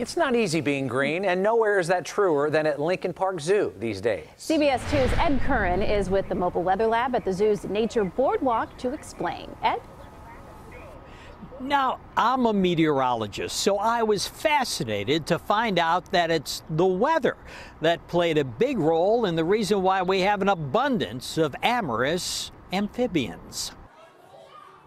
It's not easy being green, and nowhere is that truer than at Lincoln Park Zoo these days. CBS 2's Ed Curran is with the Mobile Weather Lab at the zoo's Nature Boardwalk to explain. Ed? Now, I'm a meteorologist, so I was fascinated to find out that it's the weather that played a big role in the reason why we have an abundance of amorous amphibians.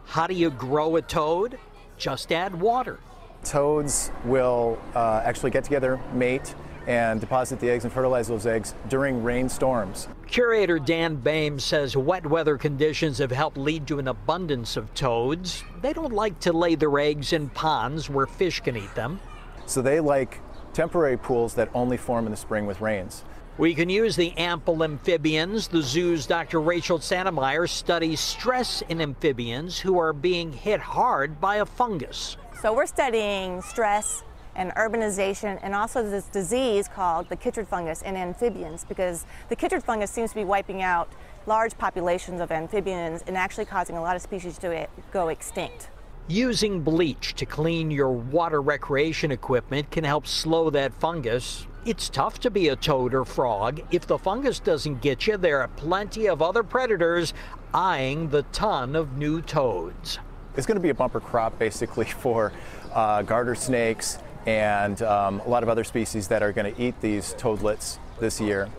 How do you grow a toad? Just add water. Toads will uh, actually get together, mate, and deposit the eggs and fertilize those eggs during rainstorms. Curator Dan Boehm says wet weather conditions have helped lead to an abundance of toads. They don't like to lay their eggs in ponds where fish can eat them. So they like temporary pools that only form in the spring with rains. We can use the ample amphibians. The zoo's Dr. Rachel Santymire studies stress in amphibians who are being hit hard by a fungus. So we're studying stress and urbanization and also this disease called the chytrid fungus in amphibians because the chytrid fungus seems to be wiping out large populations of amphibians and actually causing a lot of species to go extinct. Using bleach to clean your water recreation equipment can help slow that fungus. It's tough to be a toad or frog. If the fungus doesn't get you, there are plenty of other predators eyeing the ton of new toads. It's going to be a bumper crop basically for uh, garter snakes and um, a lot of other species that are going to eat these toadlets this year.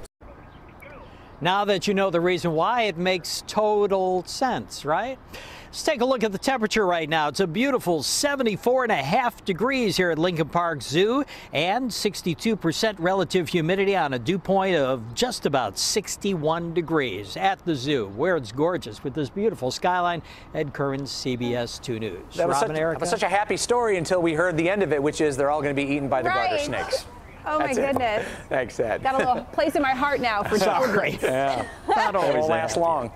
Now that you know the reason why, it makes total sense, right? Let's take a look at the temperature right now. It's a beautiful 74 and a half degrees here at Lincoln Park Zoo and 62% relative humidity on a dew point of just about 61 degrees at the zoo, where it's gorgeous with this beautiful skyline. Ed Curran, CBS 2 News. That was, Robin such, Erica? that was such a happy story until we heard the end of it, which is they're all going to be eaten by the Right. garter snakes. Oh, my That's it. goodness. Thanks, Ed. Got a little place in my heart now for Sorry. children. Yeah. Not It always won't last long.